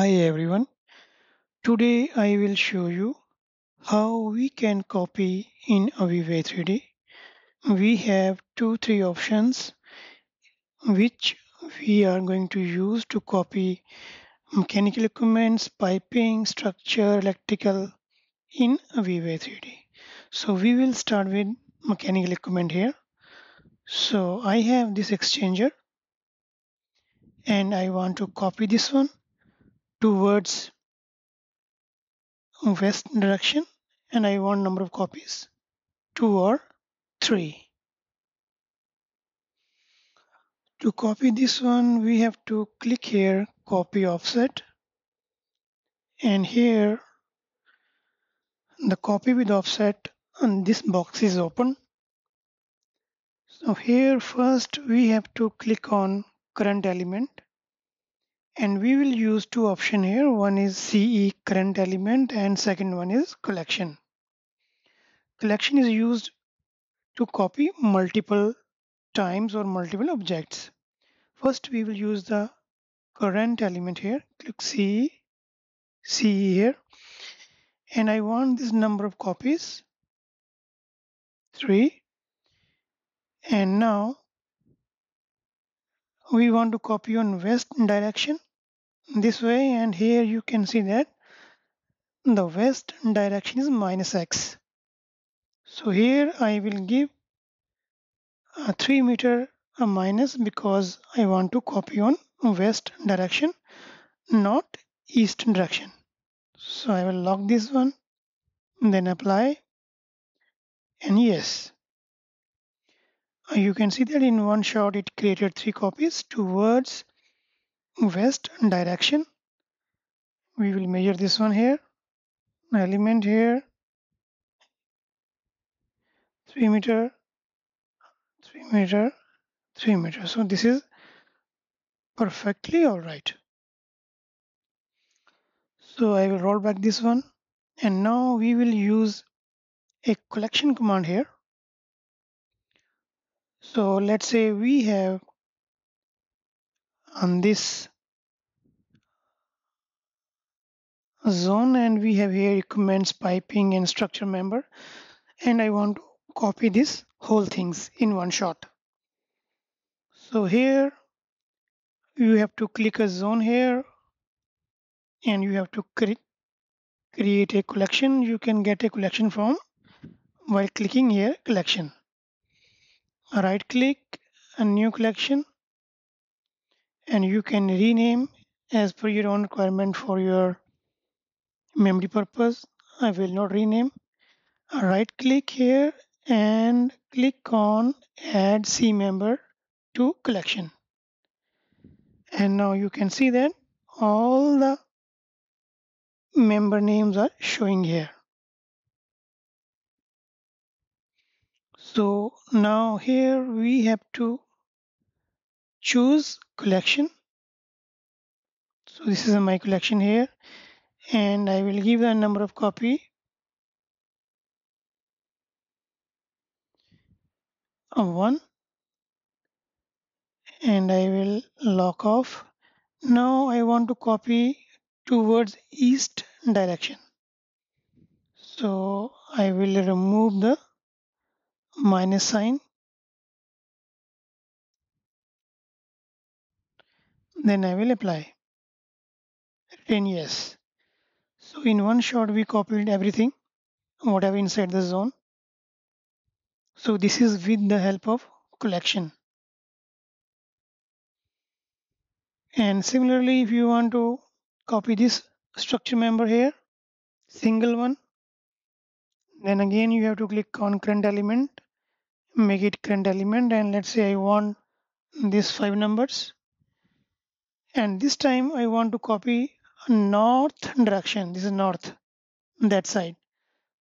Hi everyone. Today I will show you how we can copy in Aveva E3D. We have two, three options which we are going to use to copy mechanical equipments, piping, structure, electrical in Aveva E3D. So we will start with mechanical equipment here. So I have this exchanger and I want to copy this one towards west direction and I want number of copies 2 or 3. To copy this one we have to click here copy offset and here the copy with offset and this box is open. So here first we have to click on current element and we will use two option here. One is CE current element and second one is collection. Collection is used to copy multiple times or multiple objects. First we will use the current element here. Click CE CE here. And I want this number of copies. 3 and now we want to copy on west direction this way and here you can see that the west direction is minus x. So here I will give a 3 meter a minus because I want to copy on west direction not east direction. So I will lock this one then apply and yes. Uh, you can see that in one shot it created three copies towards west direction. We will measure this one here. Element here. 3 meter. 3 meter. 3 meter. So this is perfectly all right. So I will roll back this one. And now we will use a collection command here. So let's say we have on this zone and we have here equipments, piping and structure member and I want to copy this whole things in one shot. So here you have to click a zone here and you have to cre create a collection. You can get a collection from while clicking here collection. Right click a new collection and you can rename as per your own requirement for your memory purpose. I will not rename. Uh, right click here and click on add C member to collection. And now you can see that all the member names are showing here. So now here we have to choose collection so this is my collection here and I will give the number of copy of 1 and I will lock off. Now I want to copy towards east direction. So I will remove the minus sign. Then I will apply. Retain yes. So in one shot we copied everything, whatever inside the zone. So this is with the help of collection. And similarly, if you want to copy this structure member here, single one, then again you have to click on current element, make it current element and let's say I want these five numbers. And this time I want to copy north direction. This is north that side.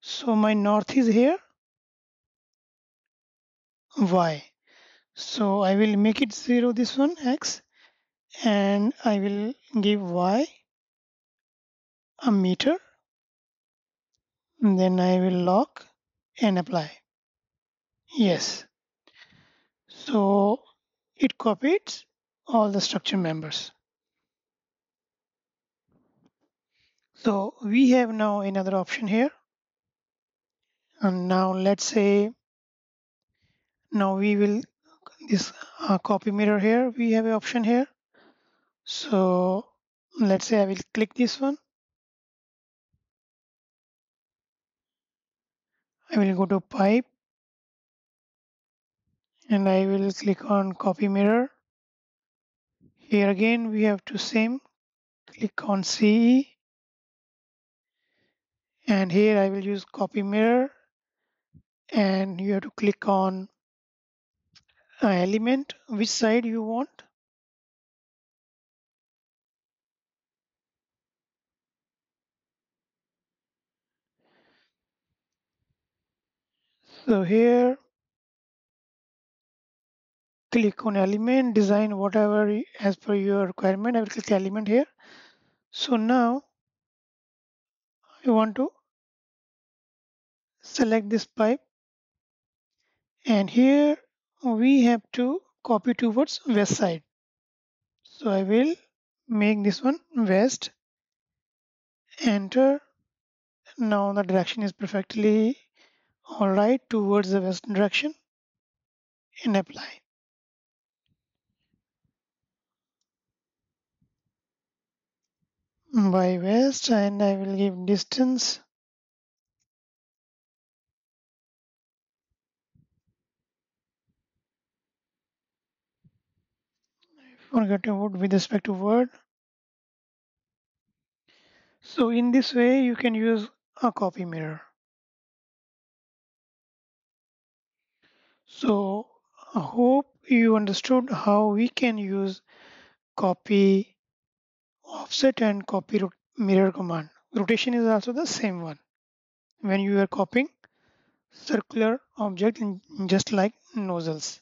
So my north is here. Y. So I will make it 0 this one x and I will give y a meter. And then I will lock and apply. Yes. So it copied all the structure members So we have now another option here. And now let's say now we will this uh, copy mirror here we have an option here. So let's say I will click this one. I will go to pipe. And I will click on copy mirror. Here again we have to same click on CE and here I will use copy mirror. And you have to click on element. Which side you want? So here click on element design whatever as per your requirement. I will click element here. So now I want to select this pipe. And here we have to copy towards west side. So I will make this one west. Enter. Now the direction is perfectly alright towards the west direction. And apply. By west and I will give distance forget to word with respect to word. So in this way you can use a copy mirror. So I hope you understood how we can use copy offset and copy mirror command. Rotation is also the same one. When you are copying circular object just like nozzles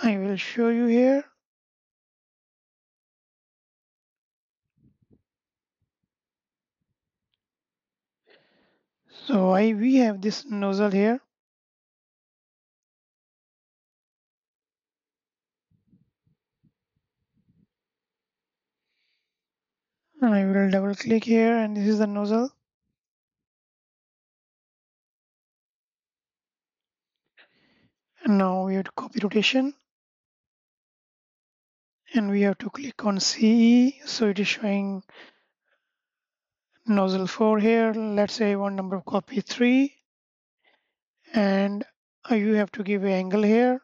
I will show you here. So I we have this nozzle here. I will double click here and this is the nozzle. And now we have to copy rotation and we have to click on CE so it is showing nozzle 4 here. Let's say one number of copy 3 and uh, you have to give an angle here.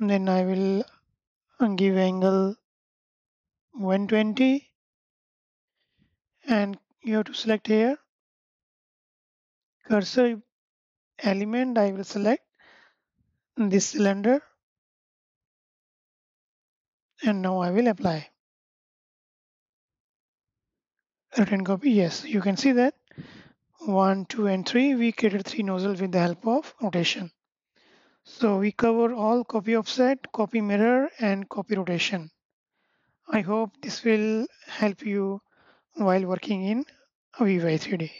Then I will uh, give angle 120 and you have to select here. Cursor element I will select. This cylinder and now I will apply. Return copy yes you can see that. 1 2 and 3 we created three nozzles with the help of rotation. So we cover all copy offset copy mirror and copy rotation. I hope this will help you while working in Aveva E3D